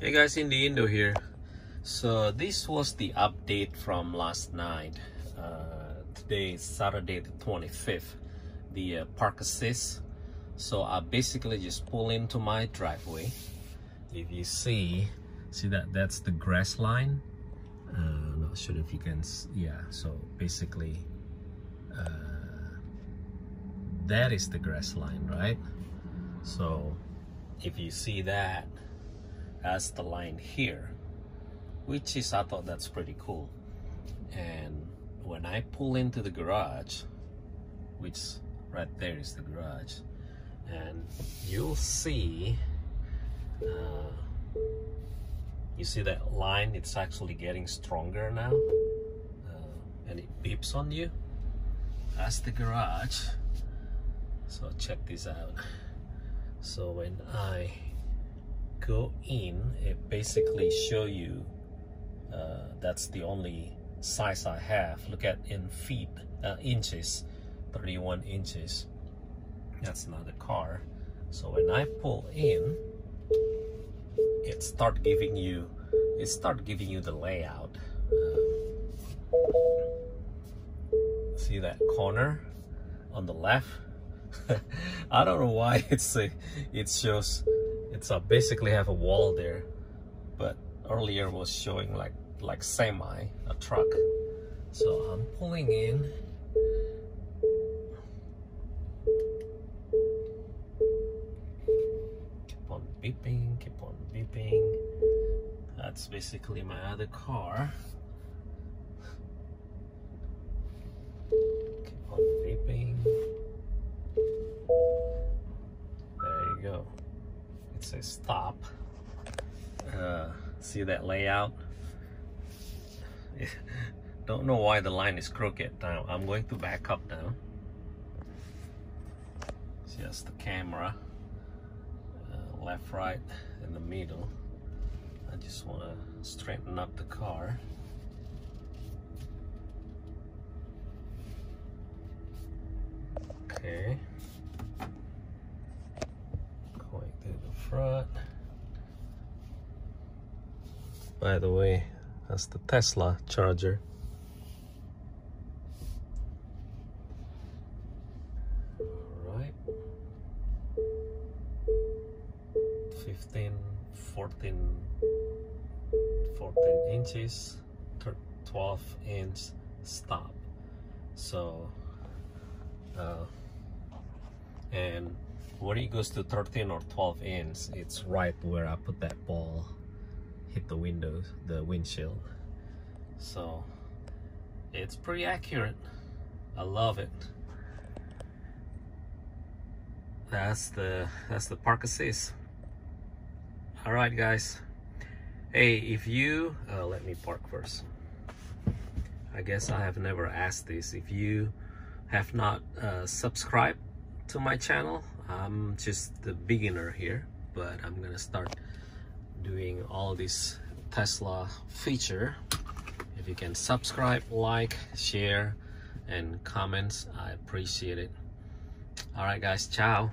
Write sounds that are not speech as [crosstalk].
Hey guys, Indy Indo here. So this was the update from last night. Uh, today is Saturday the 25th. The uh, park assist. So I basically just pull into my driveway. If you see, see that that's the grass line. Uh, not sure if you can, yeah. So basically, uh, that is the grass line, right? So if you see that, that's the line here, which is, I thought that's pretty cool. And when I pull into the garage, which right there is the garage, and you'll see, uh, you see that line, it's actually getting stronger now, uh, and it beeps on you. That's the garage. So check this out. So when I go in, it basically show you uh, that's the only size I have. Look at in feet, uh, inches, 31 inches. That's not a car. So when I pull in, it start giving you, it start giving you the layout. Uh, see that corner on the left? [laughs] I don't know why [laughs] it's a, it shows it's a basically have a wall there but earlier was showing like like semi a truck. So I'm pulling in. Keep on beeping keep on beeping. That's basically my other car say stop. Uh, see that layout? [laughs] Don't know why the line is crooked now. I'm going to back up now. Just the camera. Uh, left, right, in the middle. I just want to straighten up the car. Okay. Front. By the way, that's the Tesla charger. Alright. 15, 14, 14 inches, 12 inch stop. So, uh, and when it goes to 13 or 12 inch it's right where I put that ball hit the windows the windshield. So it's pretty accurate. I love it. That's the that's the park assist. All right guys. Hey if you uh, let me park first. I guess I have never asked this. If you have not uh, subscribed to my channel I'm just the beginner here, but I'm gonna start doing all this Tesla feature. If you can subscribe, like, share, and comments, I appreciate it. All right, guys, ciao.